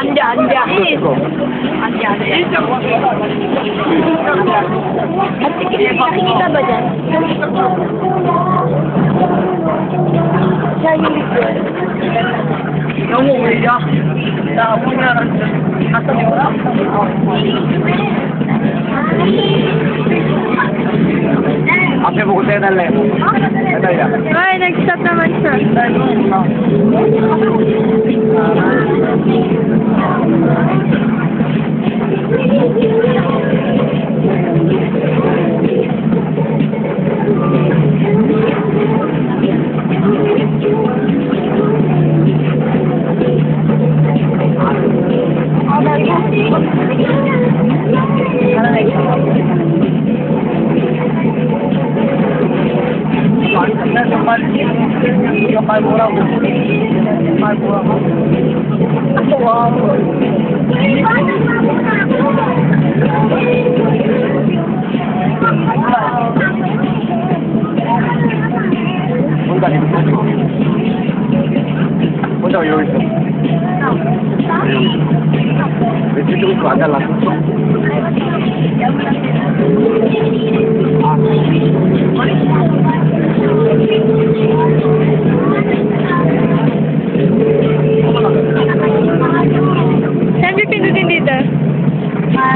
안 돼, 안 돼. 안 돼, 안 돼. 어떻게 내가 크니까 맞아. 자, 여기 있어. 너무 올려. 나 오늘은 갔다 오라. 앞에 보고 떼달래. 떼달래. 아이, 나 기사 때만 있어. 혼자 이러고 있어. 왜 뒤쪽으로 앉아라.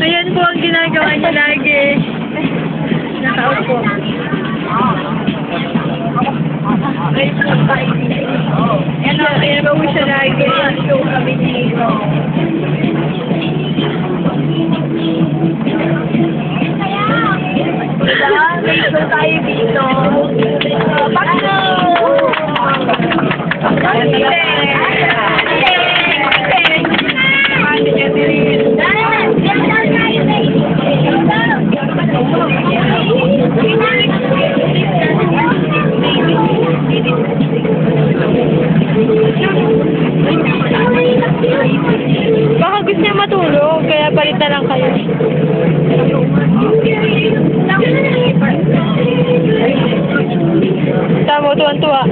Ayan po ang ginagawa niya lagi. Nakaupo. Ayan po, ayan po, ayan po siya lagi. Ayan po kami dito. Diba? May tayo dito. Magkita lang kayo. Tama, tuwan-tuwa.